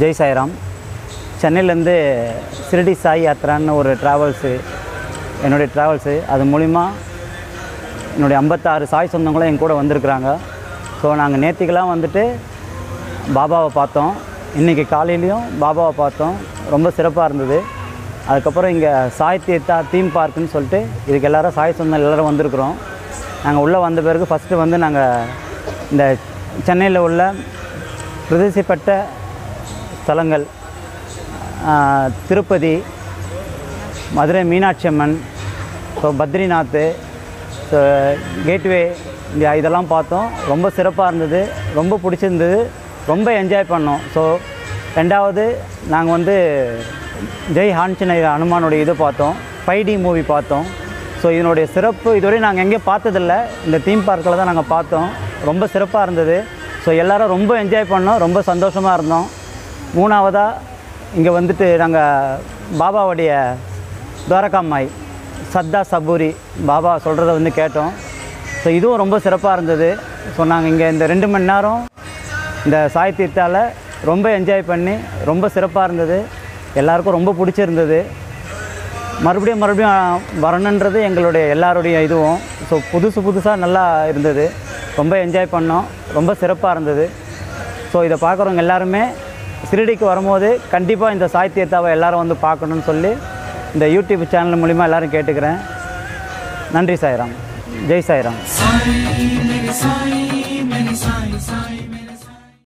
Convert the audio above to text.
ஜெய் சாய்ராம். சென்னையிலேருந்து சிரடி சாய் யாத்ரான்னு ஒரு ட்ராவல்ஸு என்னுடைய ட்ராவல்ஸு அது மூலிமா என்னுடைய ஐம்பத்தாறு சாய் சொந்தங்களும் என் கூட வந்திருக்கிறாங்க. ஸோ நாங்கள் நேத்திக்கெல்லாம் வந்துட்டு பாபாவை பார்த்தோம். இன்றைக்கி காலையிலையும் பாபாவை பார்த்தோம். ரொம்ப சிறப்பாக இருந்தது. அதுக்கப்புறம் இங்கே சாய் தீர்த்தா தீம் பார்க்குன்னு சொல்லிட்டு இதுக்கு எல்லாரும் சாய் சொந்தம் எல்லோரும் வந்திருக்கிறோம். நாங்கள் உள்ளே வந்த பிறகு ஃபஸ்ட்டு வந்து நாங்கள் இந்த சென்னையில் உள்ள பிரதேசப்பட்ட ஸ்தலங்கள் Tirupati Madurai Meenakshi Amman so Badrinath so gateway இதெல்லாம் பார்த்தோம். ரொம்ப சிறப்பாக இருந்தது ரொம்ப பிடிச்சிருந்தது ரொம்ப என்ஜாய் பண்ணோம். ஸோ ரெண்டாவது நாங்கள் வந்து ஜெய் ஆஞ்சநேய அனுமானுடைய இது பார்த்தோம் ஃபைவ் டி மூவி பார்த்தோம். ஸோ இதனுடைய சிறப்பு இதுவரை நாங்கள் எங்கேயும் பார்த்ததில்ல. இந்த தீம் பார்க்கில் தான் நாங்கள் பார்த்தோம். ரொம்ப சிறப்பாக இருந்தது. ஸோ எல்லோரும் ரொம்ப என்ஜாய் பண்ணோம் ரொம்ப சந்தோஷமாக இருந்தோம். மூணாவதாக இங்கே வந்துட்டு நாங்கள் பாபாவுடைய துவாரகாமாய் சத்தா சபூரி பாபா சொல்கிறத வந்து கேட்டோம். ஸோ இதுவும் ரொம்ப சிறப்பாக இருந்தது. ஸோ நாங்கள் இங்கே இந்த ரெண்டு மணி நேரம் இந்த சாய் தீர்த்தால் ரொம்ப என்ஜாய் பண்ணி ரொம்ப சிறப்பாக இருந்தது. எல்லாருக்கும் ரொம்ப பிடிச்சிருந்தது. மறுபடியும் மறுபடியும் வரணுன்றது எங்களுடைய எல்லாருடைய இதுவும். ஸோ புதுசு புதுசாக நல்லா இருந்தது. ரொம்ப என்ஜாய் பண்ணோம். ரொம்ப சிறப்பாக இருந்தது. ஸோ இதை பார்க்குறவங்க எல்லாருமே சிறுடிக்கு வரும்போது கண்டிப்பாக இந்த சாய் எல்லோரும் எல்லாரும் வந்து பார்க்கணுன்னு சொல்லி இந்த யூடியூப் சேனல் மூலிமா எல்லாரும் கேட்டுக்கிறேன். நன்றி சாய்ராம். ஜெய் சாய்ராம்.